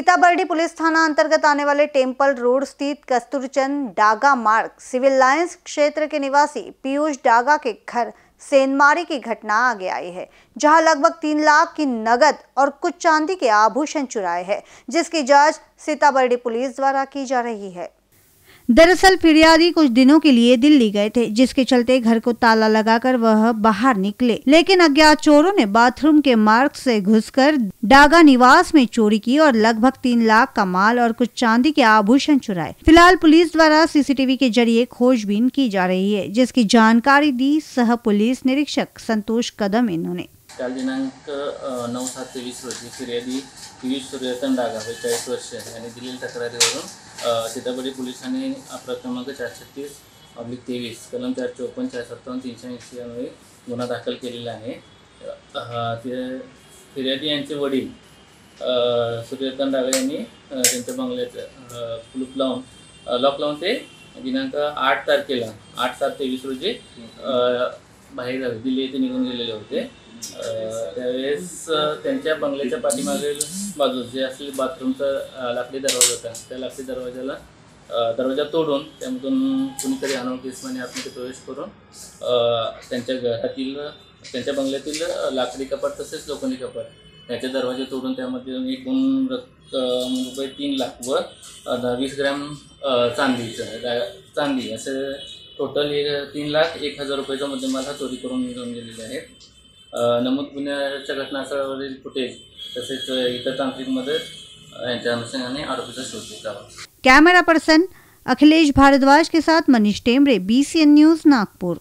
Sitabardi police थाना अंतर्गत आने वाले टेंपल रोड स्थित कस्तूरचंद डागा मार्ग, सिविल लाइंस क्षेत्र के निवासी पीयूष डागा के घर सेनमारी की घटना आगे आई है, जहाँ लगभग तीन लाख की नगद और कुछ चांदी के आभूषण चुराए हैं, जिसकी जाँच सीताबर्डी पुलिस द्वारा की जा रही है। दरअसल फिरियादी कुछ दिनों के लिए दिल्ली गए थे, जिसके चलते घर को ताला लगाकर वह बाहर निकले। लेकिन अज्ञात चोरों ने बाथरूम के मार्ग से घुसकर डागा निवास में चोरी की और लगभग तीन लाख का माल और कुछ चांदी के आभूषण चुराए। फ़िलहाल पुलिस द्वारा सीसीटीवी के ज़रिए खोजबीन की जा रही है, जिसकी जानकारी दी सह पुलिस निरीक्षक संतोष कदम इन्होंने। काल दिनांक नऊ सात तेवीस रोजी फिर्यादी पियुष सूर्यतन डागा बेचाळीस वर्ष यांनी दिलेल्या तक्रारीवरून सीताबडी पोलिसांनी अपराध क्रमांक चारशे तीस ऑब्लिक तेवीस कलम चार चोपन्न चार सत्तावन्न तीनशे ऐंशी यामुळे गुन्हा दाखल केलेला आहे. ते फिर्यादी यांचे वडील सूर्यतन डागा यांनी त्यांच्या बंगल्याचं कुलूप लावून लॉक लावून ते दिनांक आठ तारखेला आठ सात तेवीस रोजी बाहेर दिल्ली येथे निघून गेलेले होते. त्यावेळेस त्यांच्या बंगल्याच्या पाठीमागील बाजूस जे असलेले बाथरूमचा लाकडी दरवाजा होता त्या लाकडी दरवाजाला दरवाजा तोडून त्यामधून कुणीतरी अनोळखीसपणे आतमध्ये प्रवेश करून त्यांच्या घरातील त्यांच्या बंगल्यातील लाकडी कपाट तसेच लोखंडी कपाट त्याचे दरवाजे तोडून त्यामध्ये एकूण रक्त रुपये तीन लाख व दहा- वीस ग्रॅम चांदीचं चांदी असे टोटल एक तीन लाख एक हजार रुपयाचा मुद्देमाल हा चोरी करून घेऊन गेलेले आहेत. नमूद गुन्ह्याच्या घटनास्थळावरील फुटेज तसेच इतर तांत्रिक मदत यांच्या अनुषंगाने आरोपीचा शोध घेतला कॅमेरा पर्सन अखिलेश भारद्वाज के साथ Manish Temre B C N news Nagpur.